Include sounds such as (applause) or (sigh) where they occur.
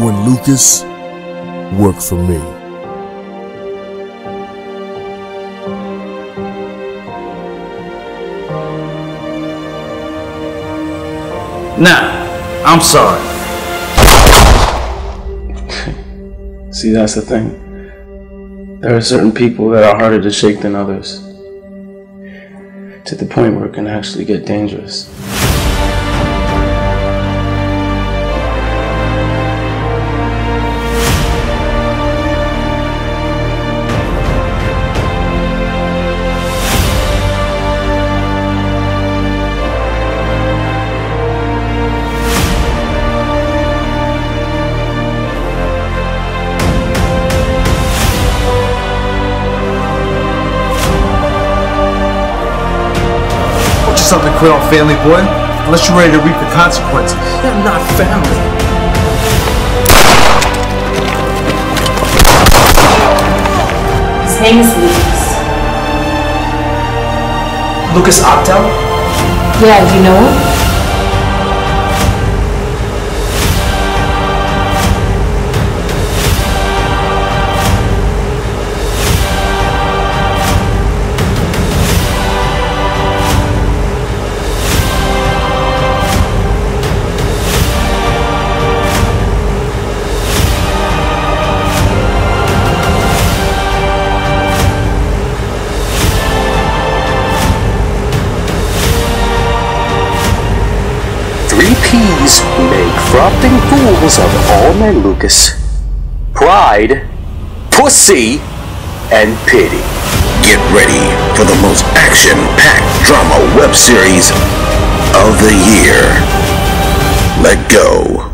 Lucas work for me. Nah, I'm sorry. (laughs) See, that's the thing. There are certain people that are harder to shake than others. To the point where it can actually get dangerous. Put yourself to quit on family, boy. Unless you're ready to reap the consequences. They're not family. His name is Lucas. Lucas Ogtel? Yeah, do you know him? Three make frothing fools of all men, Lucas. Pride, pussy, and pity. Get ready for the most action-packed drama web series of the year. Let go